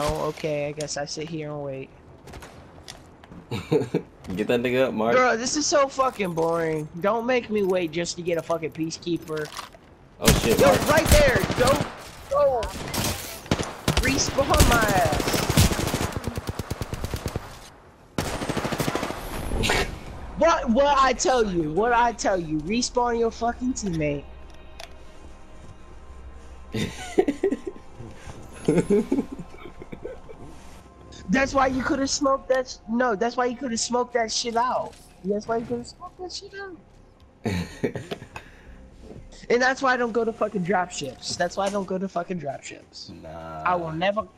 Oh, okay. I guess I sit here and wait. Get that nigga up, Mark. Bro, this is so fucking boring. Don't make me wait just to get a fucking peacekeeper. Oh shit, Yo, Mark. right there. Go, go. Respawn my ass. What? What I tell you? What I tell you? Respawn your fucking teammate. That's why you could have smoked that. No, that's why you could have smoked that shit out. That's why you could have smoked that shit out. And that's why I don't go to fucking drop ships. That's why I don't go to fucking drop ships. nah. I will never.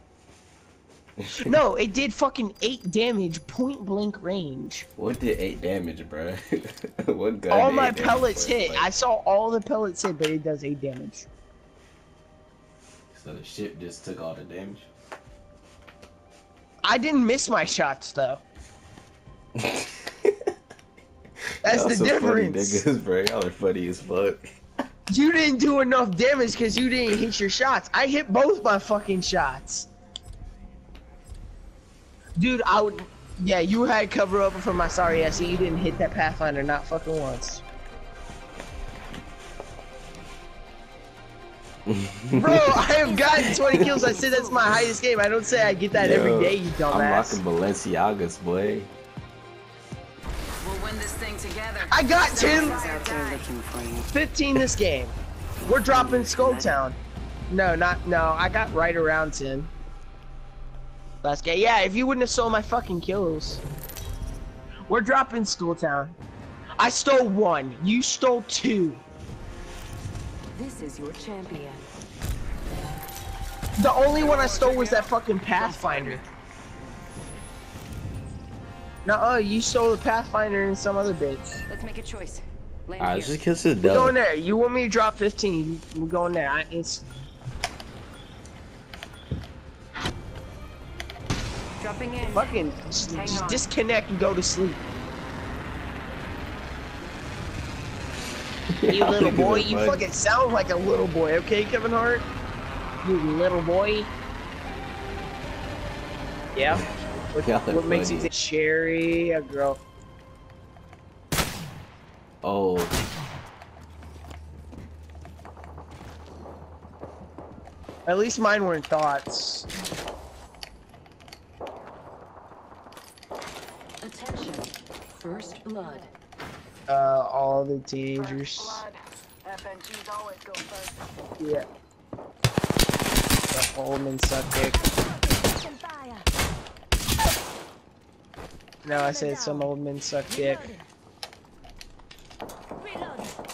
No, it did fucking eight damage, point blank range. What did eight damage, bro? what gun? all my pellets hit. Like, I saw all the pellets hit, but it does eight damage. So the ship just took all the damage. I didn't miss my shots though. That's the some funny difference. niggas, bro. Y'all are funny as fuck. You didn't do enough damage because you didn't hit your shots. I hit both my fucking shots. Dude, I would. Yeah, you had cover up for my sorry ass. and You didn't hit that Pathfinder not fucking once. Bro, I have gotten 20 kills. I say that's my highest game. I don't say I get that every Yo, day, you I'm rocking Balenciagas, boy. We'll win this thing together. I got 10, Someone's out there looking for you. 15 this game. We're dropping Skull Town. No, not no. I got right around 10. Last game. Yeah, if you wouldn't have stole my fucking kills. We're dropping Skull Town. I stole one. You stole two. This is your champion. The only one I stole was that fucking Pathfinder. No, uh, you stole the Pathfinder and some other bitch. Let's make a choice. Land Alright, here. just kiss his We're going there. You want me to drop 15? We're going there. I, it's Dropping in. fucking just, just disconnect and go to sleep. You little boy, you fucking sound like a little boy, okay, Kevin Hart? You little boy. Yeah. What, Y'all what makes you think Cherry, a girl? Oh, At least mine weren't thoughts. Attention. First blood. Uh, all the teenagers. FNGs always go first. Yeah. The Holman suck dick. No, I said some old men suck dick.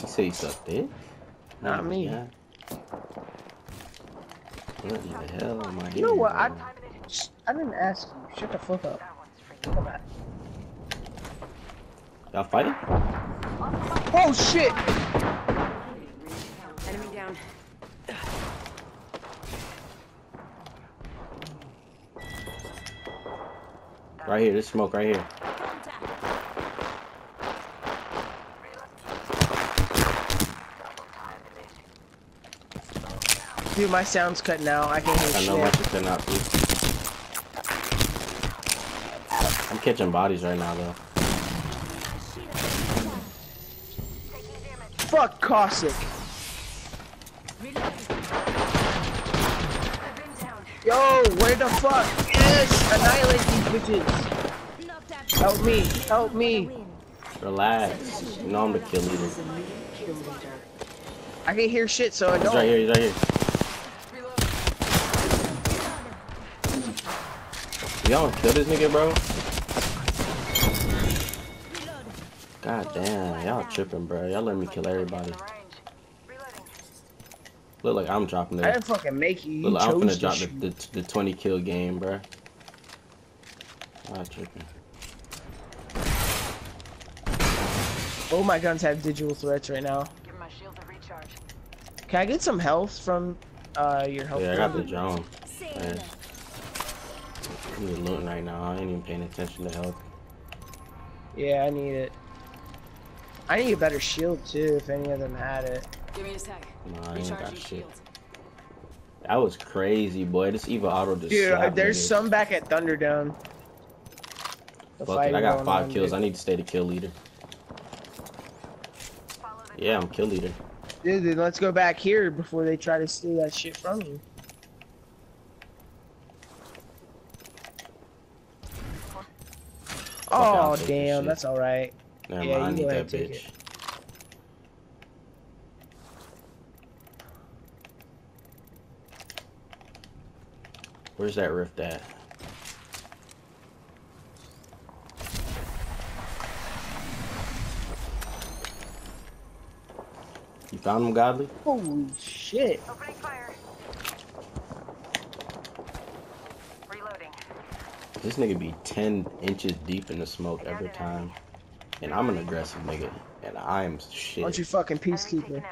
you say you sucked it? Not Oh me. God. What in the hell am I You know what? I, I didn't ask you. Shut the fuck up. Come back. Y'all fighting? Oh shit! Enemy down. Right here, there's smoke right here. Dude, my sound's cutting out. I can hear I know my shit. shit cutting out too. I'm catching bodies right now though. Fuck Cossack. Yo, where the fuck? Yes! Annihilate these bitches. Help me. Help me. Relax. You know I'm the kill leader. I can hear shit, so I don't. He's right here, he's right here. Y'all kill this nigga, bro? God damn, y'all tripping, bro. Y'all let me kill everybody. Look like I'm dropping I the. didn't fucking make you. You Look like I'm chose finna to drop the, the, the 20 kill game, bro. Y'all tripping. All my guns have digital threats right now. Give my shield a recharge. Can I get some health from uh your health? Yeah, I got the drone. Man. I'm just looting right now. I ain't even paying attention to health. Yeah, I need it. I need a better shield too, if any of them had it. Give me a sec. No, I ain't got shit. That was crazy, boy. This Eva Auto just Dude, there's niggas. some back at Thunderdome. The Fuck it, I got five on, kills. dude. I need to stay the kill leader. Yeah, I'm kill leader. Dude, then let's go back here before they try to steal that shit from you. Oh damn, that's all right. Never Yeah, mind, I you need that bitch. it. Where's that rift at? You found him, Godly? Holy shit! Opening fire. Reloading. This nigga be 10 inches deep in the smoke every time. And I'm an aggressive nigga. And I'm shit. Aren't you fucking peacekeeper?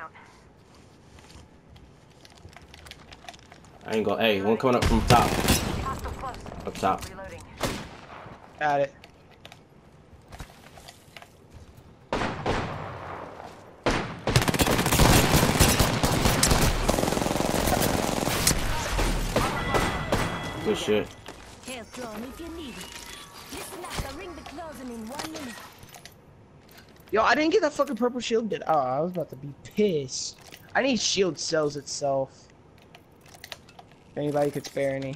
I ain't gonna. Hey, one coming up from top. Up top. Reloading. Got it. Good shit. Yo, I didn't get that fucking purple shield. Did oh, I was about to be pissed. I need shield cells itself. If anybody could spare any.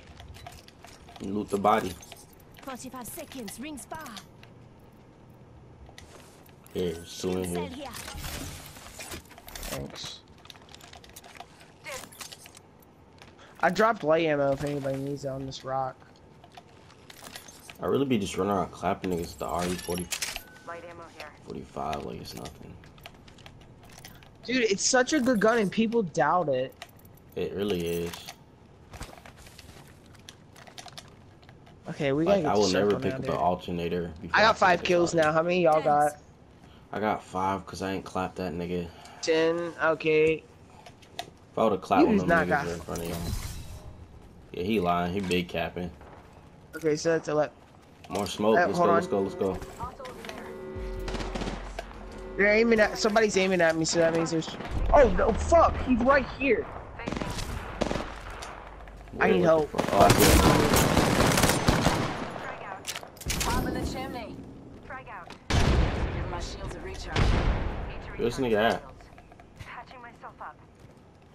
Loot the body. 45 seconds, ring spa. Here, there's two in here. here. Thanks. I dropped light ammo if anybody needs it on this rock. I really be just running around clapping niggas the RE40, Light ammo here. 45 like it's nothing. Dude, it's such a good gun and people doubt it. It really is. Okay, we gotta Like get I the will never pick up dude. an alternator. I got pick five kills now. How many y'all got? I got five because I ain't clapped that nigga. Ten. Okay. If I would have clapped You one of them not niggas got- in front of y'all. Yeah, he lying. He big capping. Okay, so that's a let. More smoke. Uh, let's go. on. Let's go. Let's go. Hostile over there. They're aiming at. Somebody's aiming at me, so that means there's. Oh no! Fuck! He's right here. Facing. I need help. Oh, I see him. Frag out. Top of the chimney. Frag out. Give my shields a recharge. Need to Where's this recharge nigga my at? shields. Patching myself up.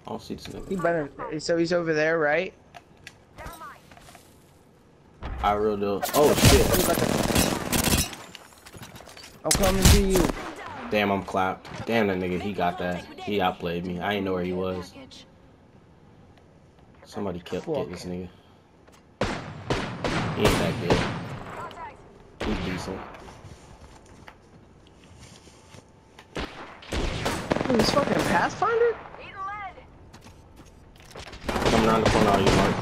I don't see this He better. So he's over there, right? I real deal. Oh shit. He's about to- I'm coming to you. Damn, I'm clapped. Damn, that nigga. He got that. He outplayed me. I didn't know where he was. Somebody kept Fuck. getting this nigga. He ain't that good. He's decent. He's fucking Pathfinder? Coming around the corner on you, Mark.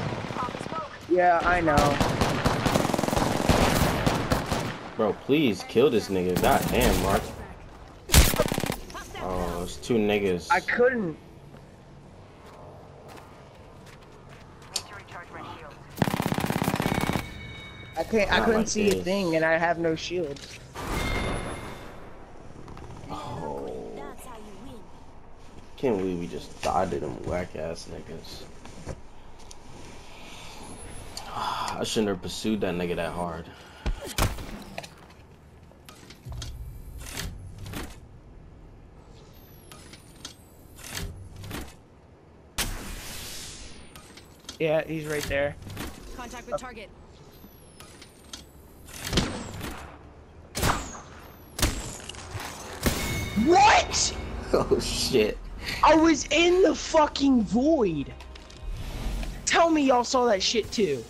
Yeah, I know. Bro, please kill this nigga. God damn, Mark. It's two niggas. I couldn't. Need to recharge my shields. I can't. I ah, couldn't like see a thing, and I have no shield. Oh, That's how you win. can't believe we just died to them whack ass niggas. Ah, I shouldn't have pursued that nigga that hard. Yeah, he's right there. Contact with target. What? Oh shit. I was in the fucking void. Tell me y'all saw that shit too.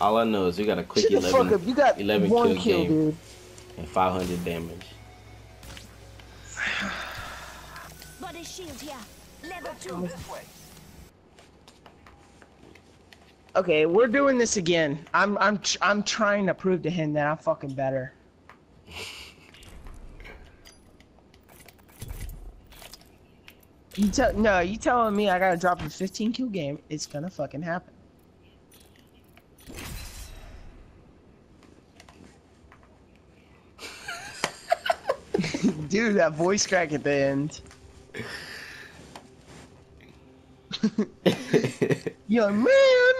All I know is we got a quick Shut 11, up. You got 11 one kill kill, game dude. and 500 damage. Body shield here. Level 2. Okay, we're doing this again. I'm I'm I'm trying to prove to him that I'm fucking better. You tell no, you telling me I gotta drop a 15 kill game? It's gonna fucking happen. Dude, that voice crack at the end. Young man.